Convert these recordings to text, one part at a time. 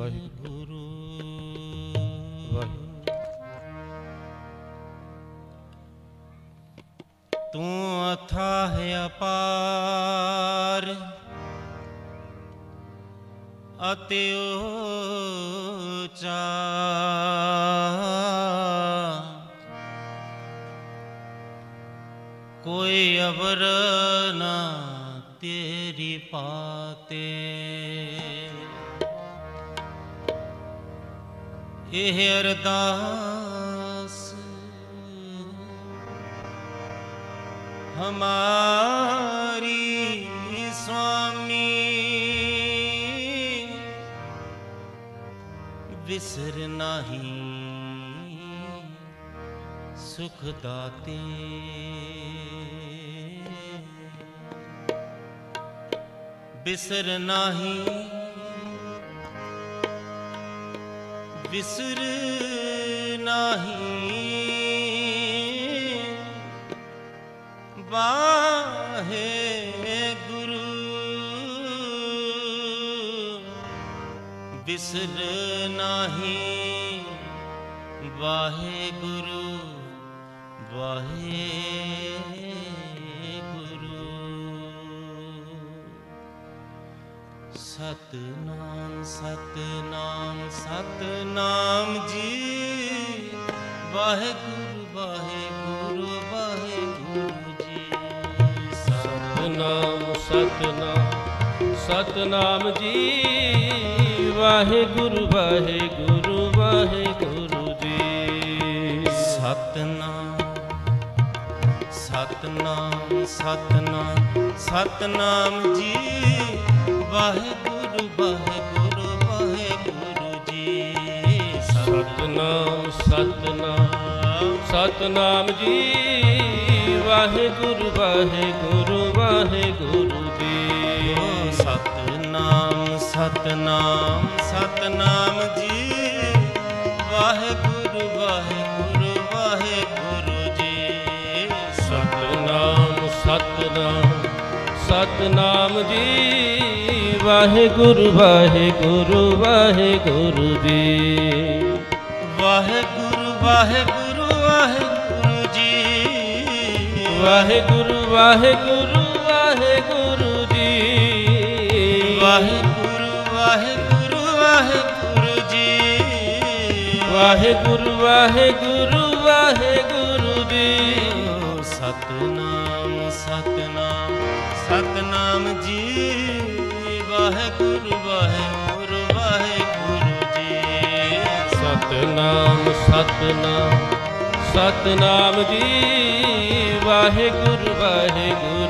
ਵਾਹਿਗੁਰੂ। ਵਾਹਿਗੁਰੂ ਤੂੰ ਅਥਾਹ ਅਪਾਰ ਅਤੇ ਉੱਚਾ। ਕੋਈ ਅਵਰ ਨਾ ਤੇਰੀ ਪਾਤੇ। ਇਹ ਅਰਦਾਸ। ਹਮਾਰੀ ਸੁਆਮੀ ਵਿਸਰ ਨਹੀਂ ਸੁਖ ਦਾਤੇ। ਬਿਸਰ ਨਹੀਂ ਵਿਸਰ ਨਹੀਂ। ਵਾਹੇ ਗੁਰੂ ਬਿਸਰ ਨਹੀਂ। ਵਾਹੇ ਗੁਰੂ ਵਾਹੇ ਸਤਨਾਮ ਸਤਨਾਮ ਸਤਨਾਮ ਜੀ। ਵਾਹਿਗੁਰੂ ਵਾਹਿਗੁਰੂ ਵਾਹਿਗੁਰੂ ਜੀ। ਸਤਨਾਮ ਸਤਨਾਮ ਸਤਨਾਮ ਜੀ। ਵਾਹਿਗੁਰੂ ਵਾਹਿਗੁਰੂ ਵਾਹਿਗੁਰੂ ਜੀ। ਸਤਨਾਮ ਸਤਨਾਮ ਸਤਨਾਮ ਸਤਨਾਮ ਜੀ। ਵਾਹਿਗੁਰੂ ਸਤਨਾਮ ਸਤਨਾਮ ਸਤਨਾਮ ਜੀ। ਵਾਹਿਗੁਰੂ ਵਾਹਿਗੁਰੂ ਵਾਹਿਗੁਰੂ ਜੀ। ਸਤਨਾਮ ਸਤਨਾਮ ਸਤਨਾਮ ਜੀ। ਵਾਹਿਗੁਰੂ ਵਾਹਿਗੁਰੂ ਵਾਹਿਗੁਰੂ ਜੀ। ਸਤਨਾਮ ਸਤਨਾਮ ਸਤਨਾਮ ਜੀ। ਵਾਹਿਗੁਰੂ ਵਾਹਿਗੁਰੂ ਵਾਹਿਗੁਰੂ ਜੀ। ਵਾਹਿਗੁਰੂ ਵਾਹਿਗੁਰੂ ਵਾਹਿਗੁਰੂ ਜੀ। ਵਾਹਿਗੁਰੂ ਵਾਹਿਗੁਰੂ ਵਾਹਿਗੁਰੂ ਜੀ। ਵਾਹਿਗੁਰੂ ਵਾਹਿਗੁਰੂ ਵਾਹਿਗੁਰੂ ਜੀ। ਵਾਹਿਗੁਰੂ ਵਾਹਿਗੁਰੂ ਵਾਹਿਗੁਰੂ ਜੀ। ਸਤਨਾਮ ਸਤਨਾਮ ਸਤਨਾਮ ਜੀ। ਵਾਹਿਗੁਰੂ ਵਾਹਿਗੁਰੂ ਵਾਹਿਗੁਰੂ ਜੀ ਸਤਨਾਮ ਸਤਨਾਮ ਸਤਨਾਮ ਜੀ ਵਾਹਿਗੁਰੂ ਵਾਹਿਗੁਰੂ ਵਾਹਿਗੁਰੂ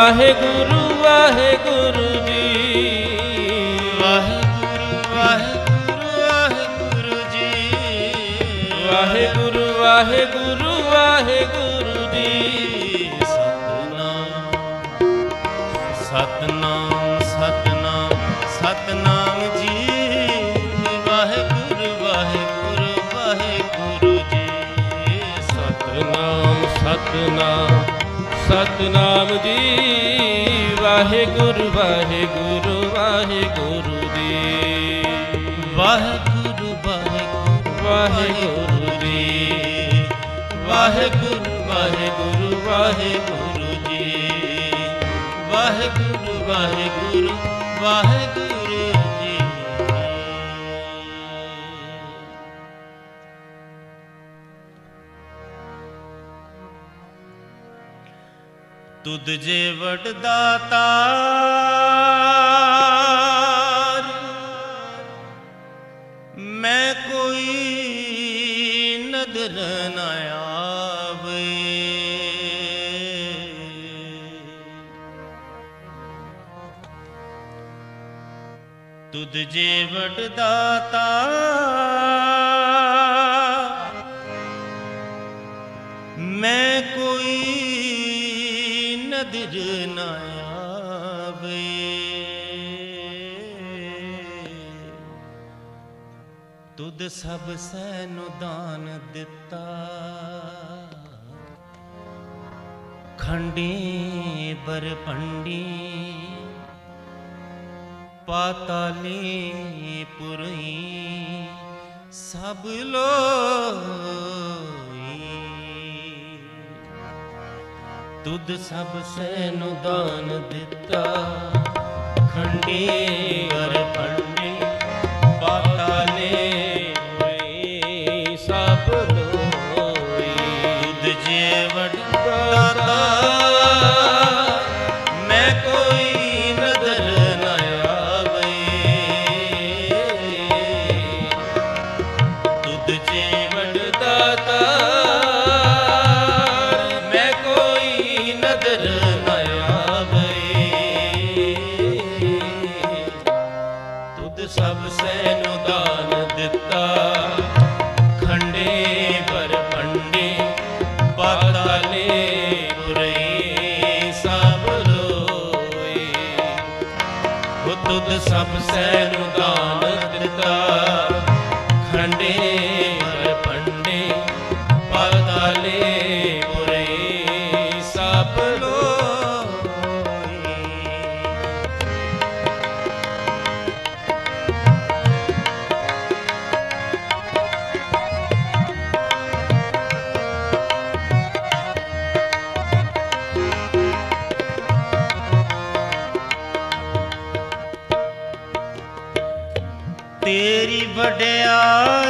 ਵਾਹਿਗੁਰੂ ਵਾਹਿਗੁਰੂ ਜੀ। ਵਾਹਿਗੁਰੂ ਵਾਹਿਗੁਰੂ ਵਾਹਿਗੁਰੂ ਜੀ। ਵਾਹਿਗੁਰੂ ਵਾਹਿਗੁਰੂ ਵਾਹਿਗੁਰੂ ਜੀ ਸਤਨਾਮ ਸਤਨਾਮ ਸਤਨਾਮ ਸਤਨਾਮ ਜੀ। ਵਾਹਿਗੁਰੂ ਵਾਹਿਗੁਰੂ ਵਾਹਿਗੁਰੂ ਜੀ। ਸਤਨਾਮ ਸਤਨਾਮ ਸਤਨਾਮ ਜੀ। ਵਾਹਿਗੁਰੂ ਵਾਹਿਗੁਰੂ ਵਾਹਿਗੁਰੂ ਜੀ। ਵਾਹਿਗੁਰੂ ਵਾਹਿਗੁਰੂ ਵਾਹਿਗੁਰੂ ਜੀ। ਵਾਹਿਗੁਰੂ ਵਾਹਿਗੁਰੂ ਵਾਹਿਗੁਰੂ ਜੀ। ਵਾਹਿਗੁਰੂ ਵਾਹਿਗੁਰੂ ਵਾਹਿਗੁਰੂ ਦੁੱਧ ਜੇ ਵੜਦਾ ਤਾਰ ਮੈਂ ਕੋਈ ਨਦਰ ਨਾ ਆਵੇ। ਦੁੱਧ ਜੇ ਵੜਦਾ ਤਾਰ ਮੈਂ ਕੋਈ ਨਦਰ ਨ ਆਵੇ। ਤੁਧ ਸਭ ਸੈ ਦਾਨ ਦਿੱਤਾ। ਖੰਡੀ ਬਰਪੰਡੀ ਪਾਤਾਲੀ ਪੁਰਈ ਸਭ ਲੋਈ ਤੁਧ ਸਭ ਸੈ ਦਾਨ ਦਿੱਤਾ। ਖੰਡੇ ਬਰਪੰਡੀ ਉਹ ਤੁਧ ਸਭ ਸੈ ਦਾਨ ਦਿੱਤਾ। ਤੇਰੀ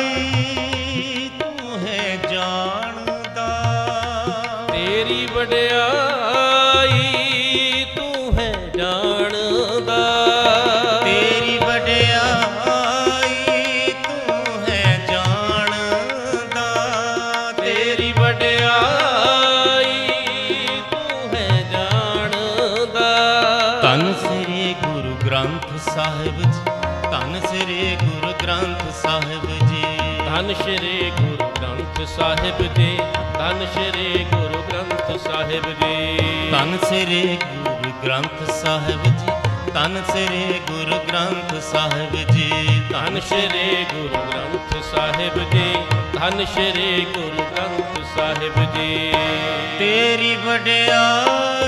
ਧੰਨ ਸ਼੍ਰੀ ਗੁਰੂ ਗ੍ਰੰਥ ਸਾਹਿਬ ਜੀ ਧੰਨ ਸ਼੍ਰੀ ਗੁਰੂ ਗ੍ਰੰਥ ਸਾਹਿਬ ਜੀ। ਧੰਨ ਸ੍ਰੀ ਗੁਰੂ ਗ੍ਰੰਥ ਸਾਹਿਬ ਜੀ ਧੰਨ ਸ੍ਰੀ ਗੁਰੂ ਗ੍ਰੰਥ ਸਾਹਿਬ ਜੀ। ਧੰਨ ਸ਼੍ਰੀ ਗੁਰੂ ਗ੍ਰੰਥ ਸਾਹਿਬ ਜੀ ਧੰਨ ਸ਼੍ਰੀ ਗੁਰੂ ਗ੍ਰੰਥ ਸਾਹਿਬ ਜੀ। ਤੇਰੀ ਵਡਿਆਈ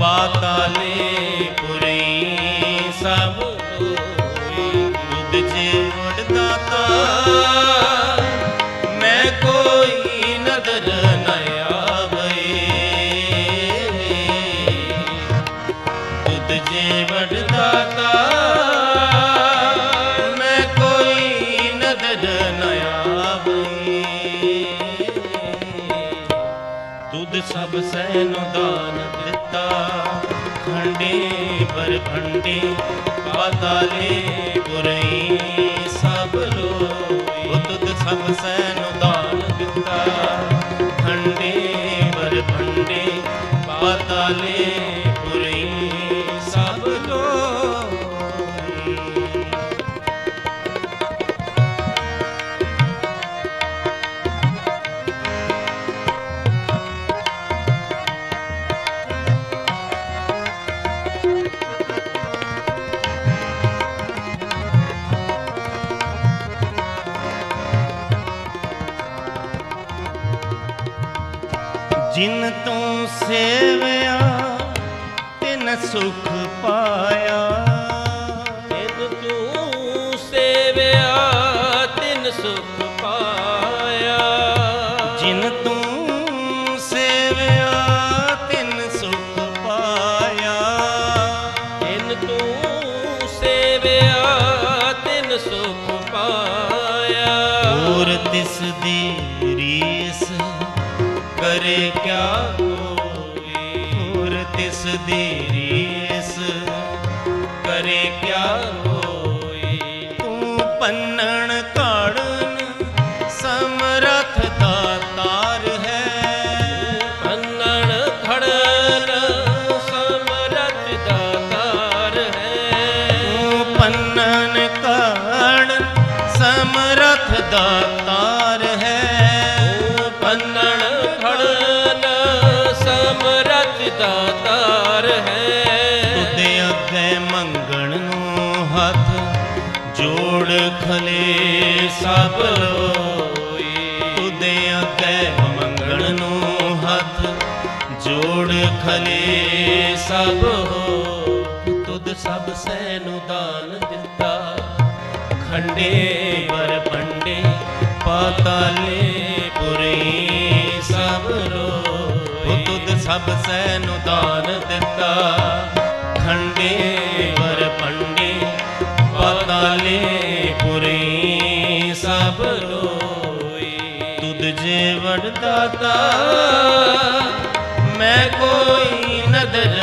ਪਾਤਾਲੇ ਪੁਰੀ, ਸਭ ਹੋਈ ਤੁਧ ਜੇ ਵਡ ਦਾਤਾ। ਮੈਂ ਕੋਈ ਨਦਰ ਨ ਆਵੇ ਤੁਧ ਜੇ ਵਡ ਦਾਤਾ। ਮੈਂ ਕੋਈ ਨਦਰ ਨ ਆਵੇ ਸਭ ਸੈ ਦਾਨ ਦਿੱਤਾ ਖੰਡੇ ਪਰ ਖੰਡੇ ਪਾਤਾਲੇ ਪੁਰਈ ਸਭ ਲੋਈ ਉਹ ਤੁਧ ਸਭ ਸੈਨ ਕਰੇ ਕਿਆ ਹੋਈ ਤੂੰ ਪੰਨਣ ਕਾੜਨ ਸਮਰਥ ਦਾਤਾਰ ਹੈ। ਅੰਨਣ ਖੜਨ ਸਮਰਥ ਦਾਤਾਰ ਹੈ। ਤੂੰ ਪੰਨਨ ਕਾੜਨ ਸਮਰਥ ਦਾਤਾਰ ਹੈ। ਪੰਨਣ ਖੜਨ ਸਮਰਥ ਦਾਤਾਰ ਖਲੇ ਸਭ ਹੋ, ਤੁਧ ਸਭ ਸੈ ਨੂੰ ਦਾਨ ਦਿੱਤਾ। ਖੰਡੇ ਵਰ ਪੰਡੇ ਪਾਤਾਲੇ ਪੁਰੀ ਸਭ ਰੋਈ ਤੁਧ ਸਭ ਸੈ ਨੂੰ ਦਾਨ ਦਿੱਤਾ। ਖੰਡੇ ਵਰ ਪੰਡੇ ਪਾਤਾਲੇ ਪੁਰੀ ਸਭ ਰੋਈ ਤੁਧ ਜੇ ਵਡਦਾਤਾ, ਮੈਂ ਕੋਈ ਨਦਰ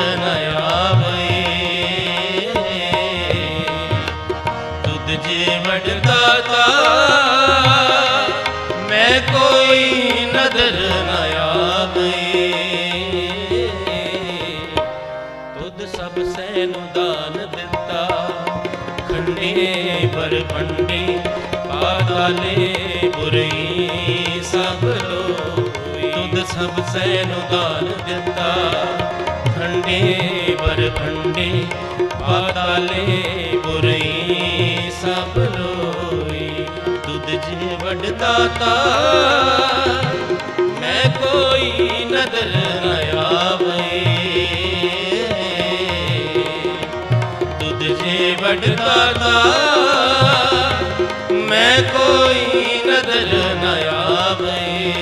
ਪਾਤਾਲੇ ਬੁਰੀ ਸਭ ਲੋਈ ਤੁਧ ਸਭ ਸੈ ਦਾਨ ਦਿੱਤਾ। ਖੰਡੇ ਪਰ ਪੰਡੇ ਪਾਤਾਲੇ ਬੁਰੀ ਸਭ ਲੋਈ ਤੁਧ ਜੇ ਵਡਦਾਤਾ ਕੋਈ ਨਦਰ ਨ ਆਵੇ।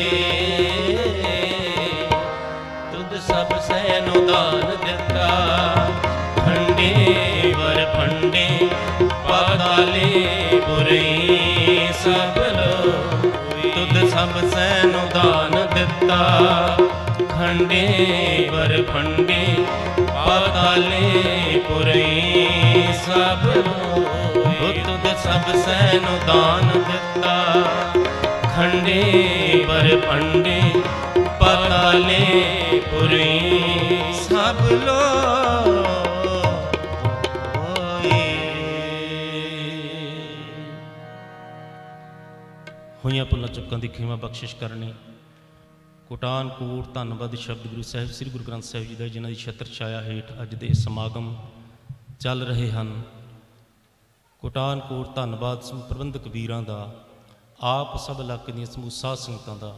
ਤੁਧ ਸਭ ਸੈ ਦਾਨ ਦਿੱਤਾ। ਖੰਡੇ ਵਰ ਫੰਡੇ ਪਾਤਾਲੇ ਬੁਰੀ ਸਭ ਲੋਈ ਤੁਧ ਸਭ ਸੈ ਦਾਨ ਦਿੱਤਾ। ਖੰਡੇ ਵਰ ਫੰਡੇ ਪਾਤਾਲੇ ਪੁਰੀ ਸਭ ਲੋਈ ਤੁਧ ਸਭ ਸੈ ਨੂੰ ਦਾਨ ਦਿੱਤਾ। ਖੰਡੇ ਵਰ ਪੰਡੇ ਪਾਤਾਲੇ ਪੁਰੀ। ਸਭ ਲੋਈ ਹੋਈਆਂ ਭੁੱਲਾਂ ਚੁੱਕਾਂ ਦੀ ਖਿਮਾ ਬਖਸ਼ਿਸ਼ ਕਰਨੀ। ਕੋਟਾਨ ਕੋਟ ਧੰਨਵਾਦ ਸ਼ਬਦ ਗੁਰੂ ਸਾਹਿਬ, ਸ੍ਰੀ ਗੁਰੂ ਗ੍ਰੰਥ ਸਾਹਿਬ ਜੀ ਦਾ, ਜਿਨ੍ਹਾਂ ਦੀ ਛਤਰ ਛਾਇਆ ਹੇਠ ਅੱਜ ਦੇ ਸਮਾਗਮ ਚੱਲ ਰਹੇ ਹਨ। ਕੋਟਾਨਕੋਟ ਧੰਨਵਾਦ ਸਮੂਹ ਪ੍ਰਬੰਧਕ ਵੀਰਾਂ ਦਾ, ਆਪ ਸਭ ਇਲਾਕੇ ਦੀਆਂ ਸਮੂਹ ਸਾਧ ਸੰਗਤਾਂ ਦਾ।